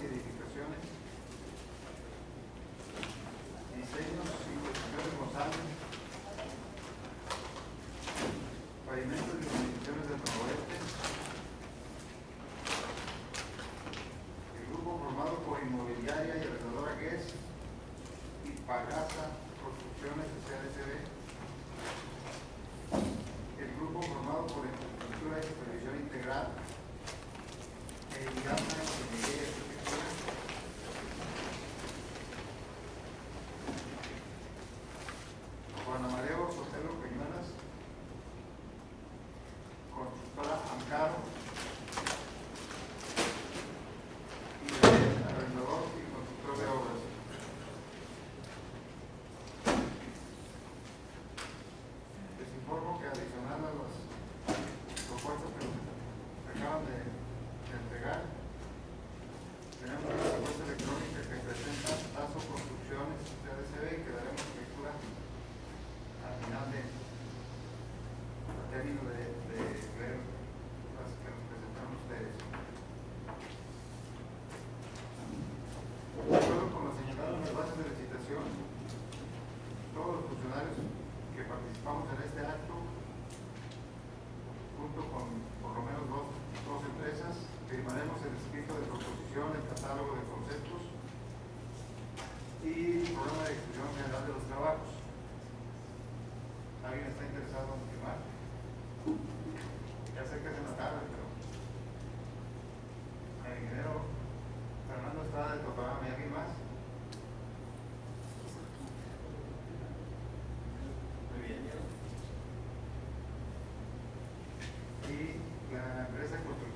Obras y Edificaciones. Diseños y construcciones González. Pavimentos y construcciones del noroeste. El grupo formado por Inmobiliaria y Arrendadora Guess y Pagasa Construcciones SRCB. El grupo formado por Infraestructura y Supervisión Integral. E IASA Ingeniería y Arquitectura. Juan Amadeo Sotelo Peñuelas. Constructora Amparo. Y el arrendador y constructor de obras. Les informo que adicional a las propuestas que nos acaban de, de entregar, tenemos una propuesta electrónica que presenta Tazo Construcciones CDCB y que daremos lectura al final de, al término de, de ver las que nos presentaron ustedes. De acuerdo con lo señalado en las bases de licitación, todos los funcionarios que participamos en este acto, junto con por lo menos dos, dos empresas, firmaremos el escrito de proposición, el catálogo de conceptos y el programa de ejecución general de los trabajos. ¿Alguien está interesado en firmar? Ya sé que es en la tarde, pero el ingeniero Fernando Estrada de Totorama, ¿y alguien más? Muy bien. Y la empresa de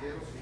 dizer o.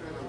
que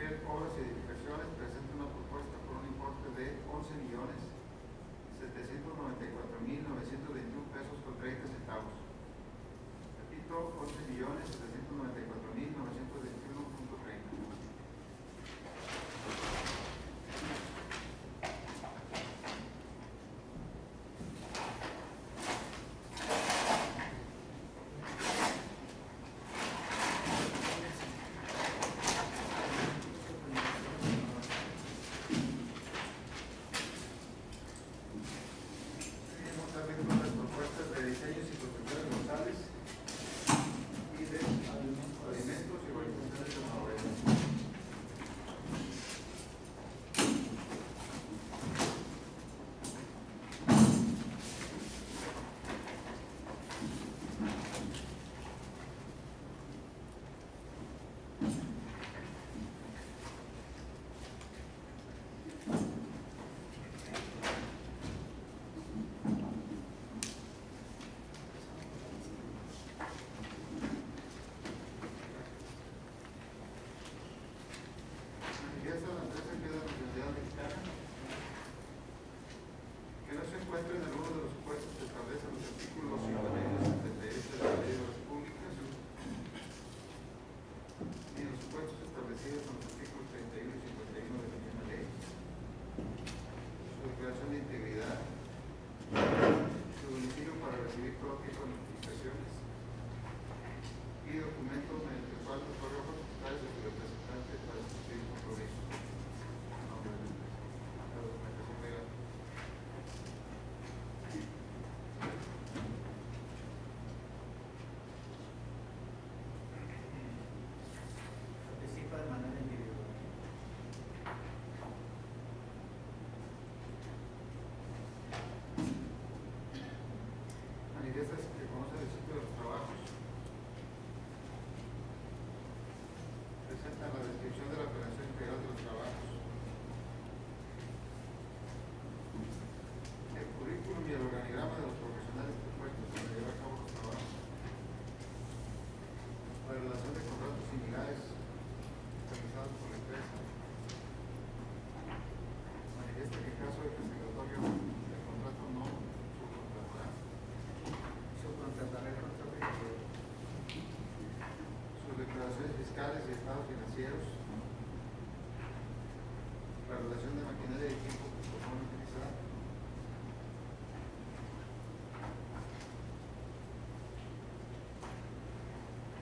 Mujer, Obras y Edificaciones presenta una propuesta por un importe de 11 pesos con 30 centavos. Repito, 11 millones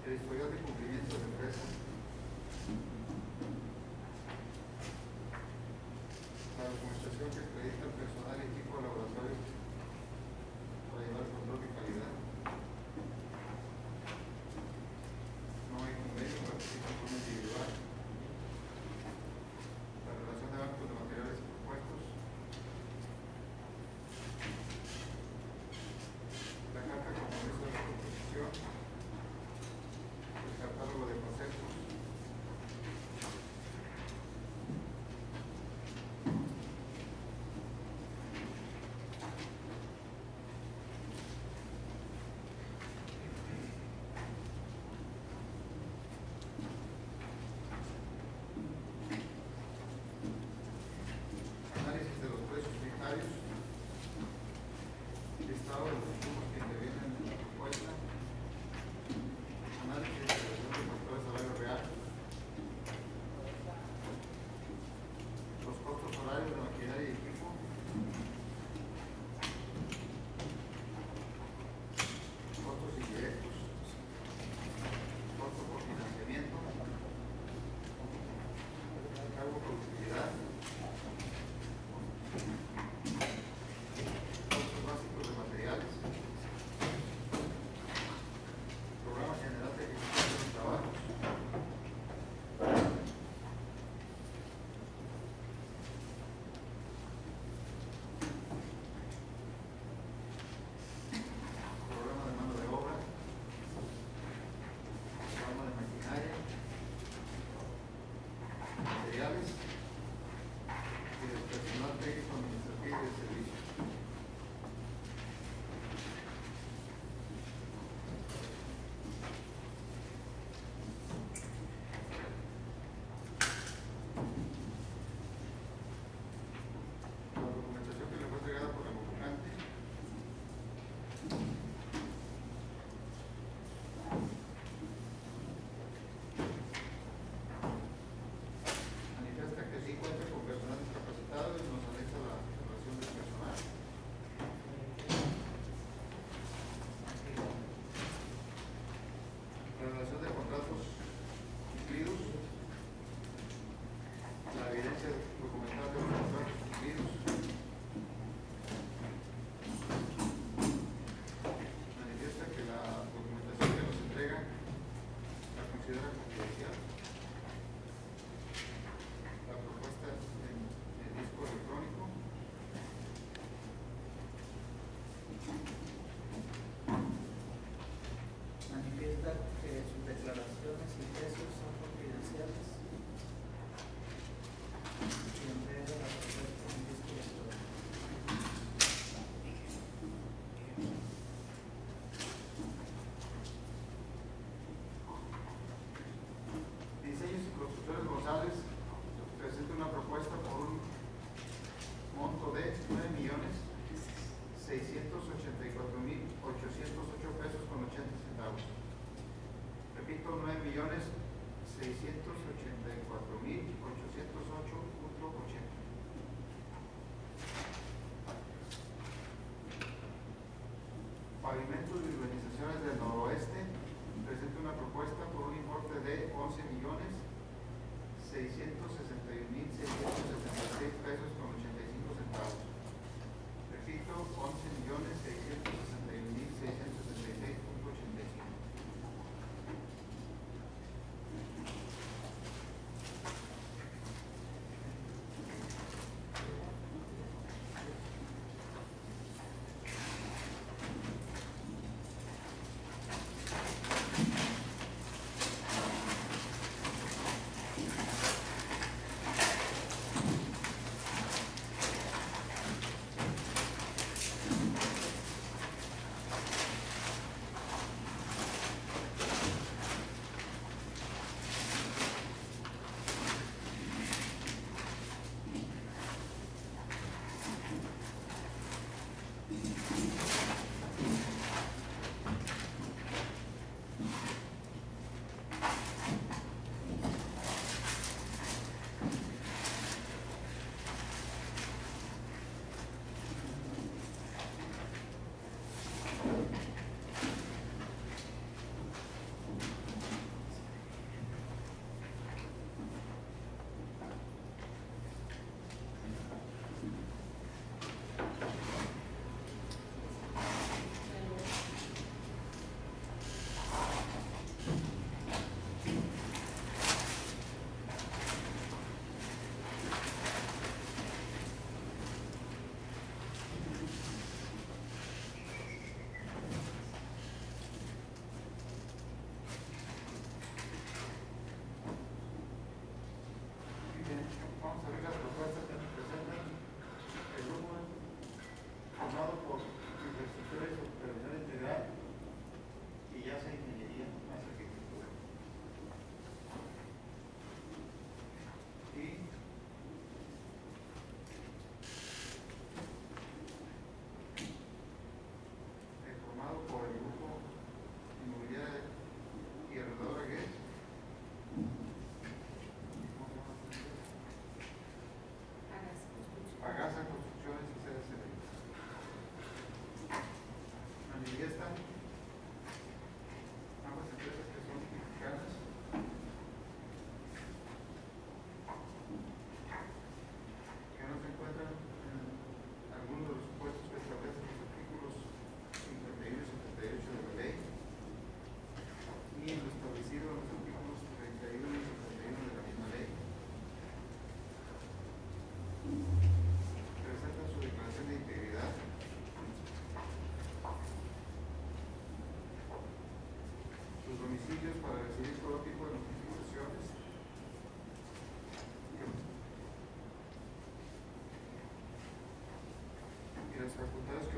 el de cumplimiento de empresas pavimentos y urbanizaciones del 90.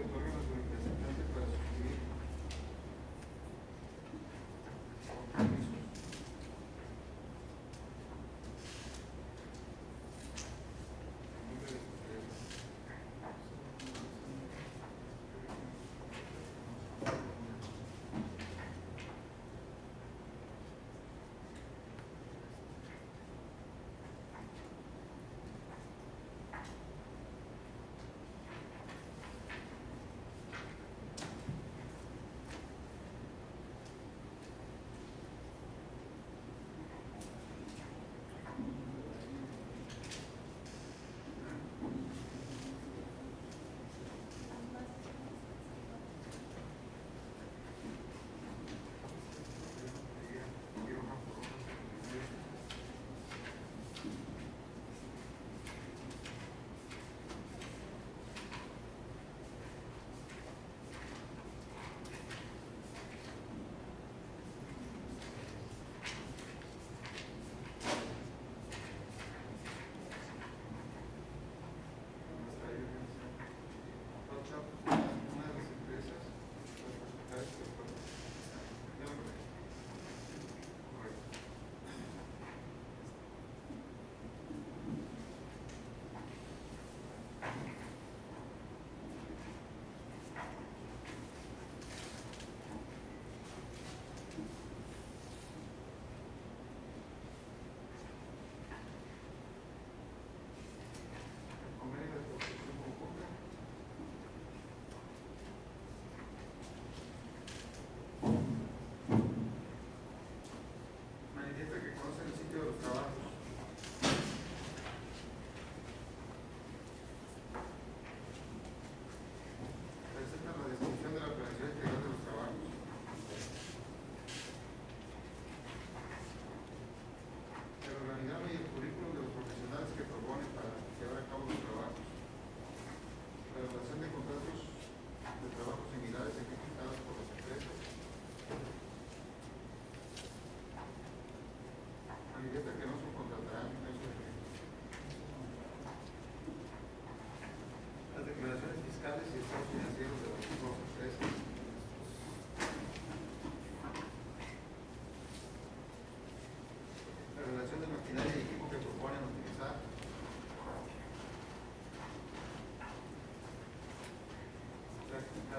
Thank you.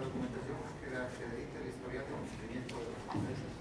la documentación que se dedica a la historia del conocimiento de los franceses.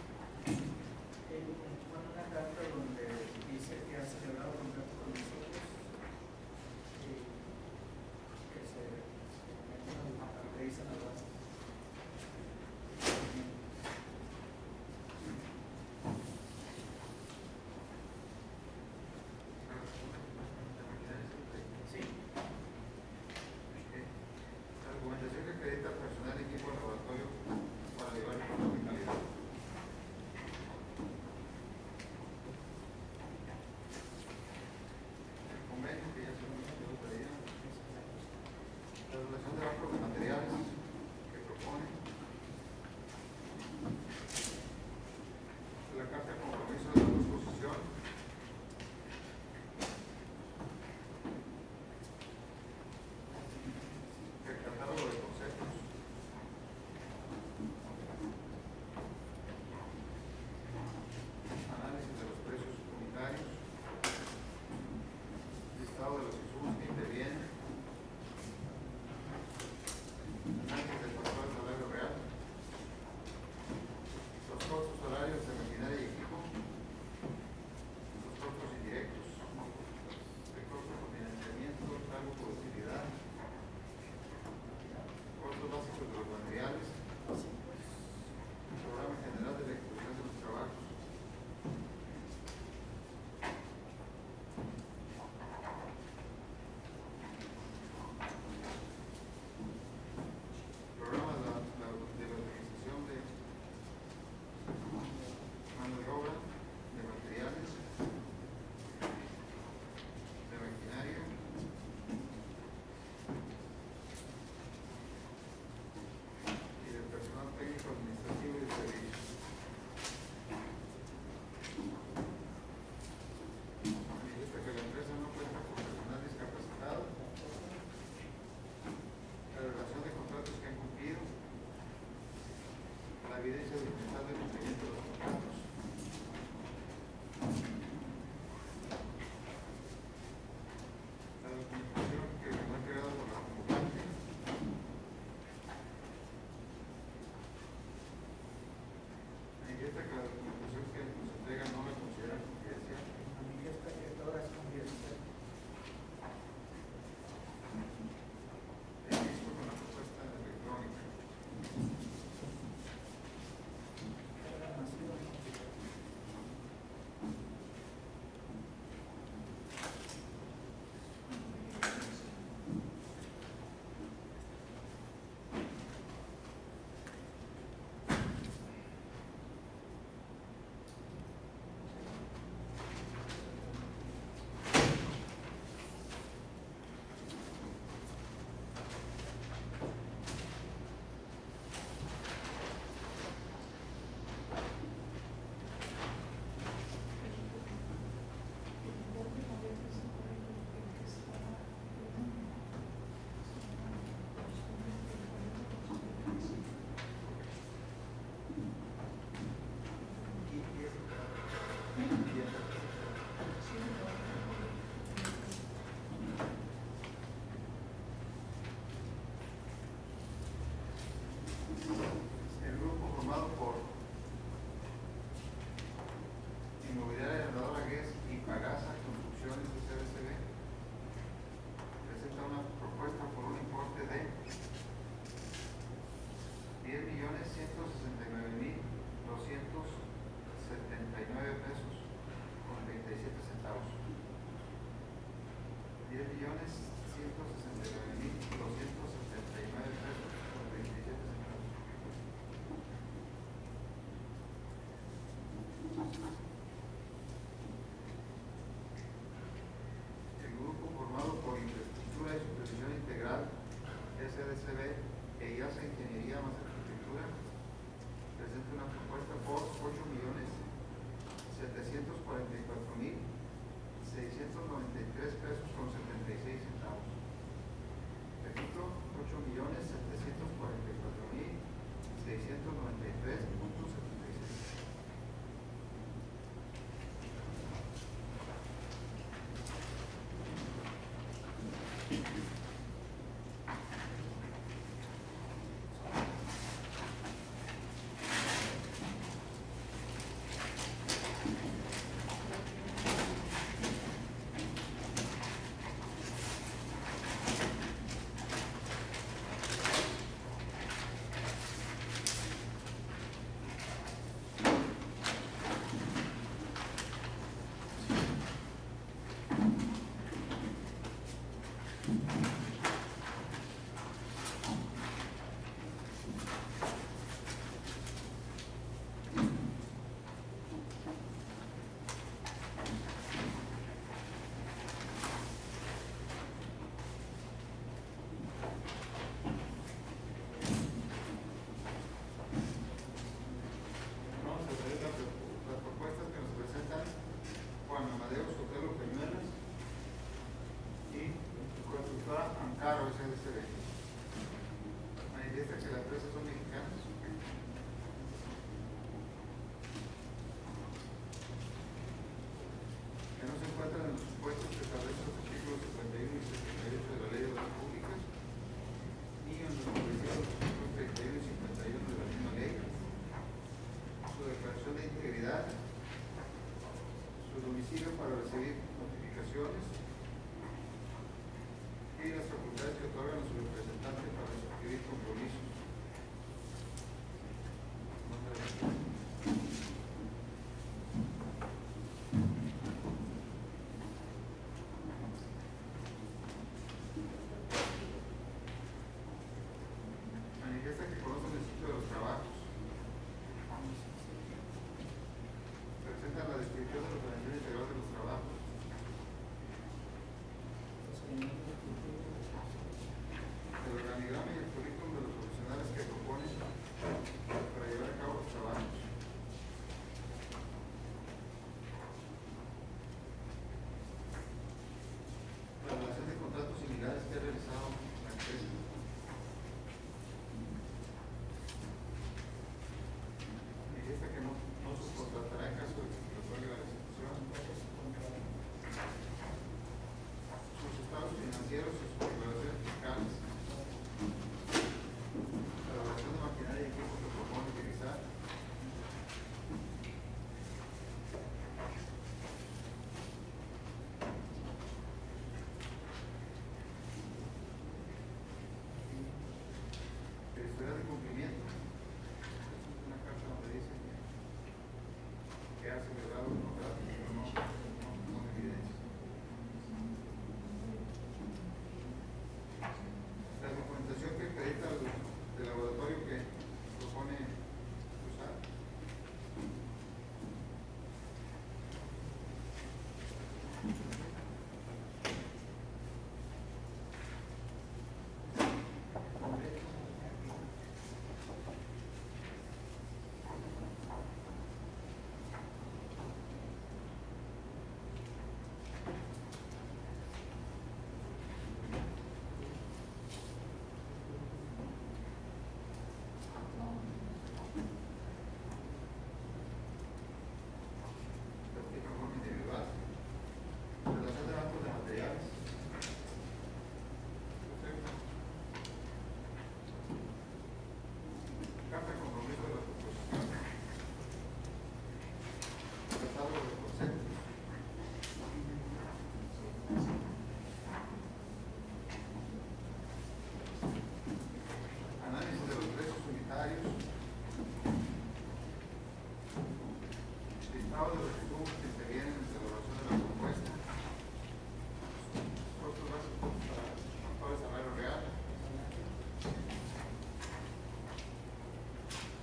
recognizing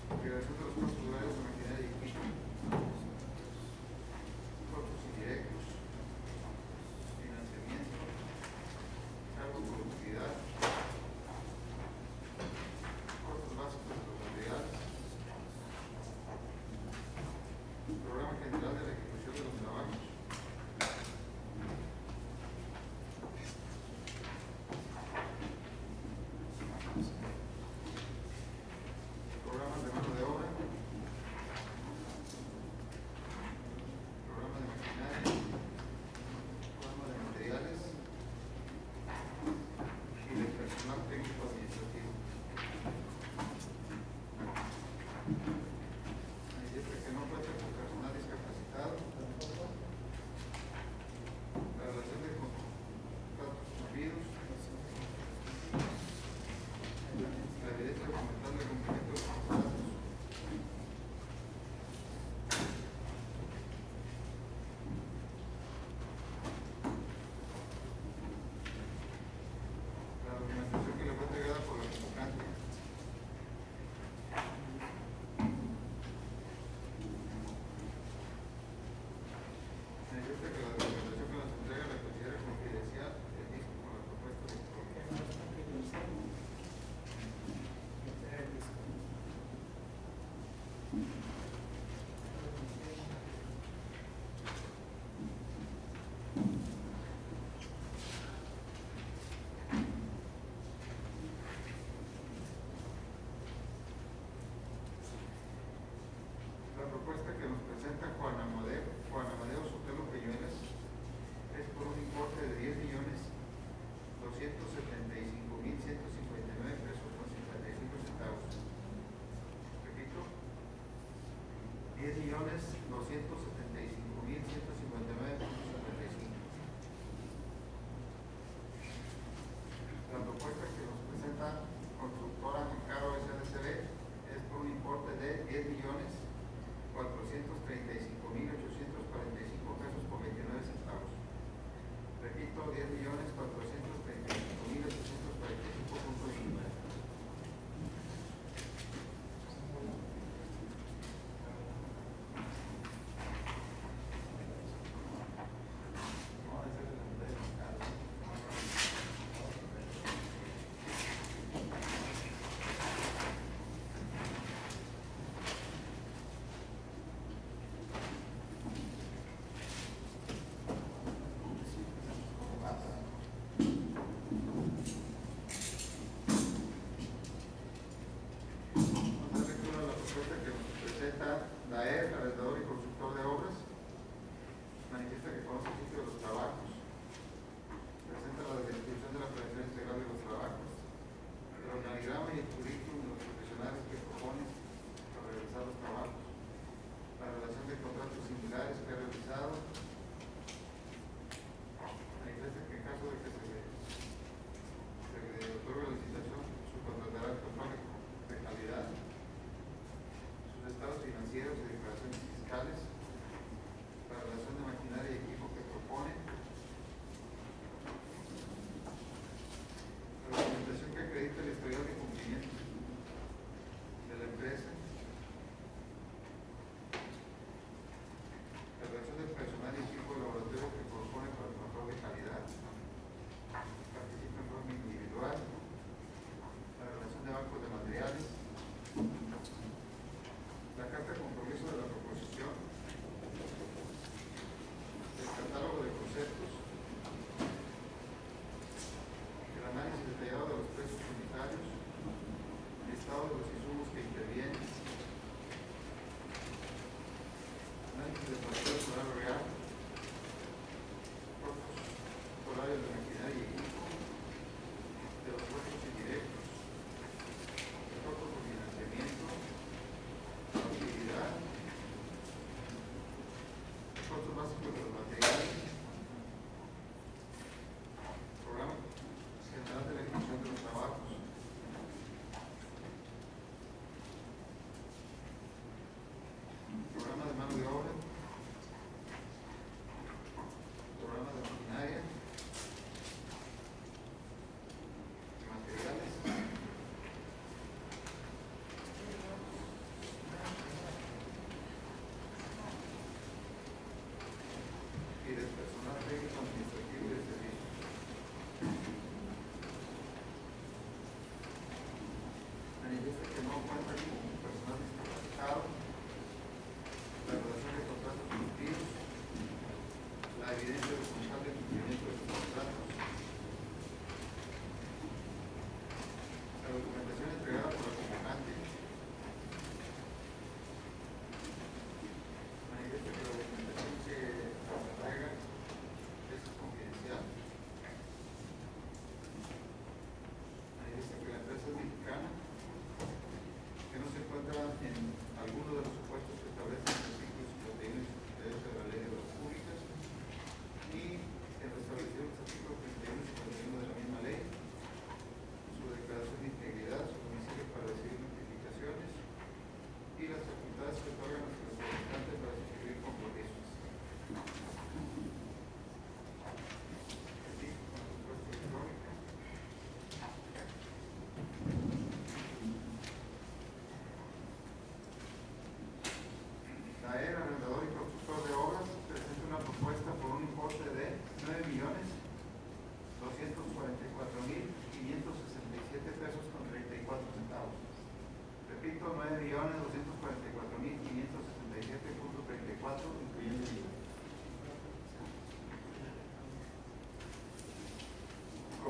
Gracias.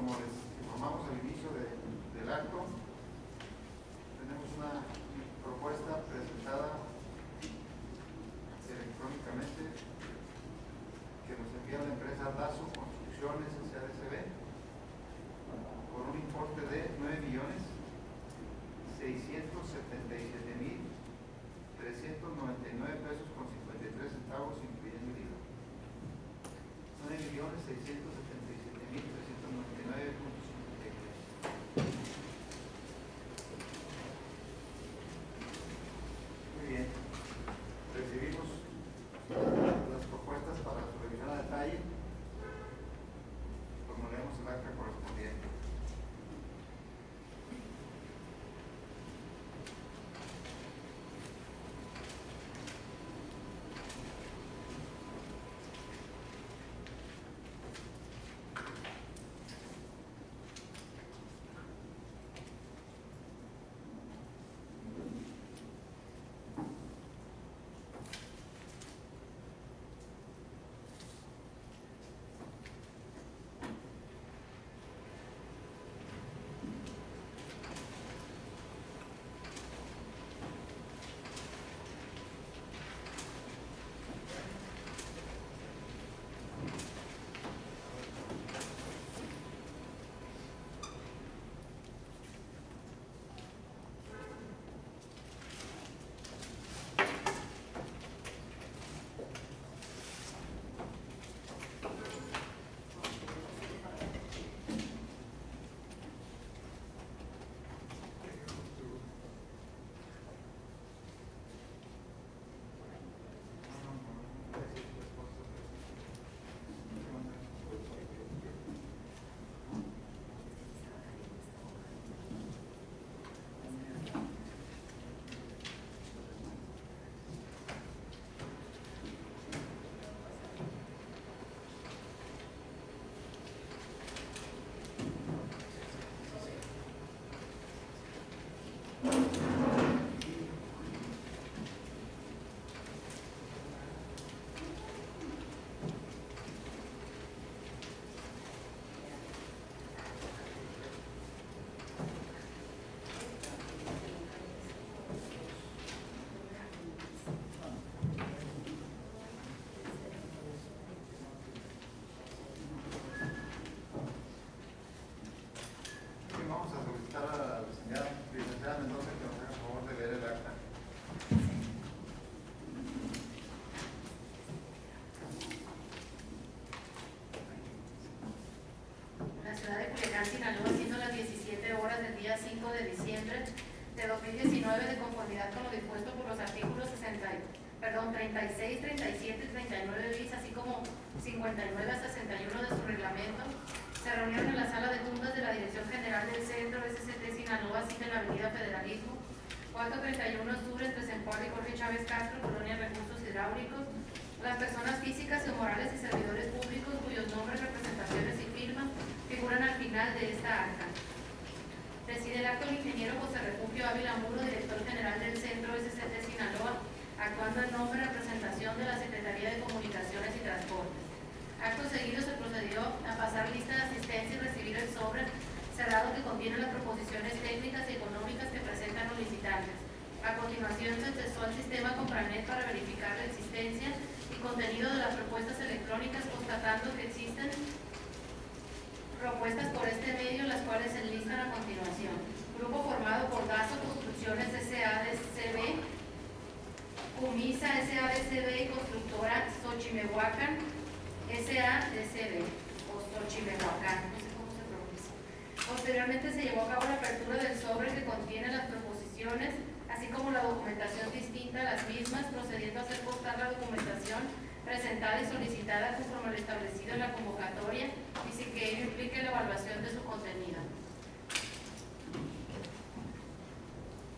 Como 59 a 61 de su reglamento, se reunieron en la sala de juntas de la Dirección General del Centro SCT Sinaloa, así en la Avenida Federalismo, 431 Sur, entre Sempoala y Jorge Chávez Castro, Colonia Recursos Hidráulicos, las personas físicas y morales y servidores públicos cuyos nombres, representaciones y firmas figuran al final de esta acta. Preside el acto el ingeniero José Refugio Ávila Muro, director general del Centro SCT Sinaloa, actuando en nombre y representación de la Secretaría de Comunicaciones y Transportes. Acto seguido se procedió a pasar lista de asistencia y recibir el sobre cerrado que contiene las proposiciones técnicas y económicas que presentan los licitantes. A continuación se accesó al sistema Compranet para verificar la existencia y contenido de las propuestas electrónicas, constatando que existen propuestas por este medio, las cuales se enlistan a continuación. Grupo formado por DASO Construcciones SADCB, Cumisa SADCB y Constructora Xochimehuacan SADCB o Xochimehuacán, no sé cómo se pronuncia. Posteriormente se llevó a cabo la apertura del sobre que contiene las proposiciones, así como la documentación distinta a las mismas, procediendo a hacer constar la documentación presentada y solicitada conforme lo establecido en la convocatoria y sin que ello implique la evaluación de su contenido.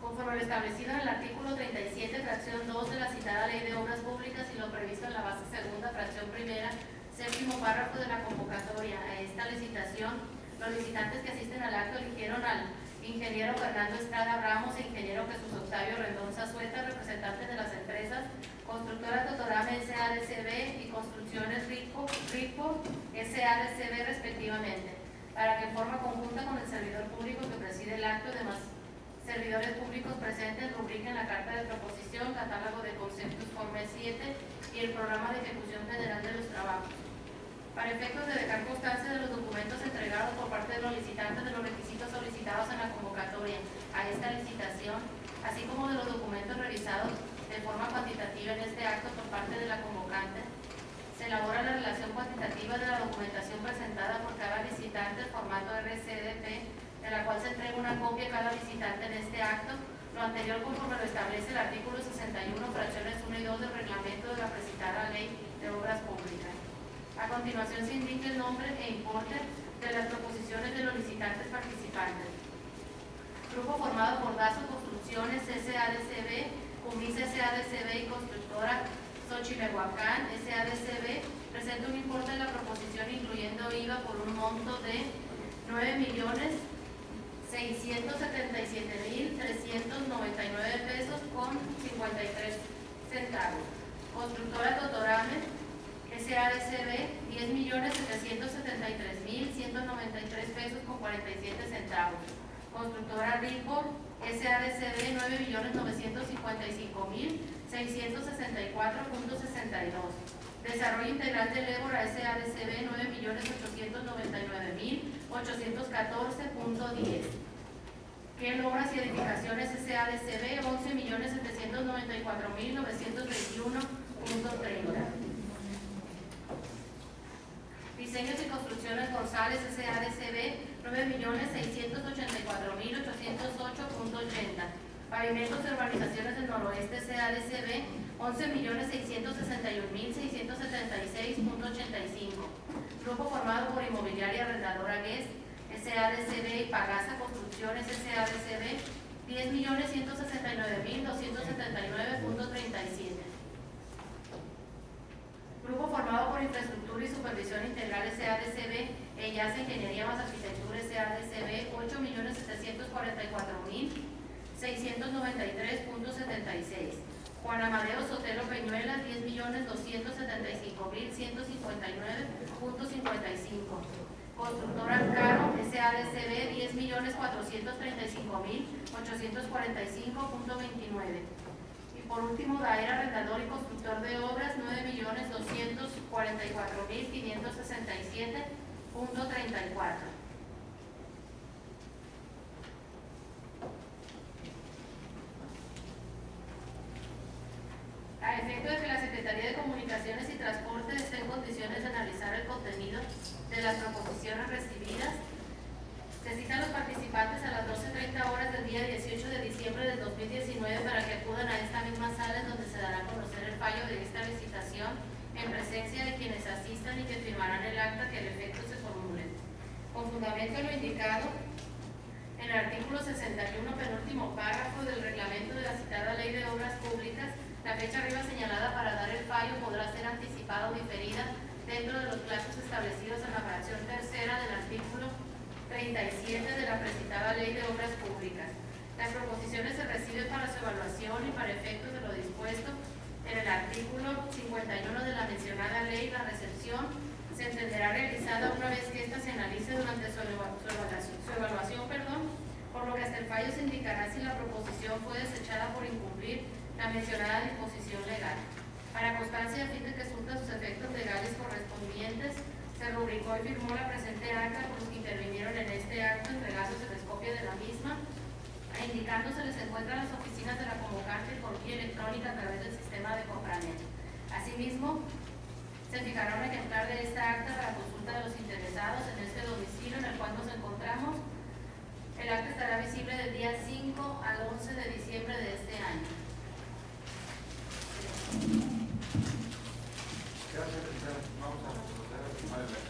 Conforme lo establecido en el artículo 37, fracción 2 de la citada Ley de Obras Públicas y lo previsto en la base segunda, fracción primera, séptimo párrafo de la convocatoria a esta licitación, los licitantes que asisten al acto eligieron al ingeniero Fernando Estrada Ramos e ingeniero Jesús Octavio Rendón Zazueta, representantes de las empresas Constructora Totorame SADCB y Construcciones Rico, Rico SADCB respectivamente. para que en forma conjunta con el servidor público que preside el acto y demás servidores públicos presentes rubriquen la carta de proposición, catálogo de conceptos forma 7 y el programa de ejecución general de los trabajos. Para efectos de dejar constancia de los documentos entregados por parte de los licitantes de los requisitos solicitados en la convocatoria a esta licitación, así como de los documentos revisados de forma cuantitativa en este acto por parte de la convocante, se elabora la relación cuantitativa de la documentación presentada por cada visitante en formato RCDP, de la cual se entrega una copia a cada visitante en este acto, lo anterior conforme lo establece el artículo 61, fracciones 1 y 2 del reglamento de la precitada ley de obras públicas. A continuación se indica el nombre e importe de las proposiciones de los licitantes participantes. Grupo formado por Dazo Construcciones SADCB, Cumis SADCB y Constructora Xochimehuacán SADCB presenta un importe de la proposición incluyendo IVA por un monto de 9 millones 677.399 pesos con 53 centavos. Constructora Totorame, SADCB, 10.773.193 pesos con 47 centavos. Constructora Rico, SADCB, 9.955.664.62. Desarrollo Integral del Ébora, SADCB, 9.890.814.10. ¿Qué Obras y Edificaciones SADCB, 11.794.921.30. Diseños y Construcciones González SADCB, 9.684.808.80. Pavimentos y Urbanizaciones del Noroeste SADCB, 11.661.676.85. Grupo formado por Inmobiliaria Arrendadora Guest, SADCB y Pagasa Construcciones SADCB, 10.169.279.37. Grupo formado por Infraestructura y Supervisión Integral SADCB, ELLAS Ingeniería más Arquitectura SADCB, 8.704.693.76. Juan Amadeo Sotelo Peñuelas, 10.275.159.55. Constructora Caro, SADCB, 10.435.845.29. Por último, Daera Arrendador y Constructor de Obras, 9.244.567.34. A efecto de que la Secretaría de Comunicaciones y Transporte esté en condiciones de analizar el contenido de las proposiciones recibidas, se citan a los participantes a las 12.30 horas del día 18 de diciembre del 2019 para que acudan a esta misma sala en donde se dará a conocer el fallo de esta licitación en presencia de quienes asistan y que firmarán el acta que al efecto se formule. Con fundamento en lo indicado, en el artículo 61, penúltimo párrafo del reglamento de la citada Ley de Obras Públicas, la fecha arriba señalada para dar el fallo podrá ser anticipada o diferida dentro de los plazos establecidos en la fracción tercera del artículo 37 de la precitada Ley de Obras Públicas. Las proposiciones se reciben para su evaluación y para efectos de lo dispuesto en el artículo 51 de la mencionada ley. La recepción se entenderá realizada una vez que ésta se analice durante su, evaluación, su evaluación perdón, por lo que hasta el fallo se indicará si la proposición fue desechada por incumplir la mencionada disposición legal. Para constancia, a fin de que surta sus efectos legales correspondientes, se rubricó y firmó la presente acta con los que intervinieron en este acto entregándoseles copia de la misma, indicándoseles se encuentran las oficinas de la convocante por vía electrónica a través del sistema de Compranet. Asimismo, se fijará un ejemplar de esta acta para consulta de los interesados en este domicilio en el cual nos encontramos. El acta estará visible del día 5 al 11 de diciembre de este año. Gracias, Vamos a... ver. Madre.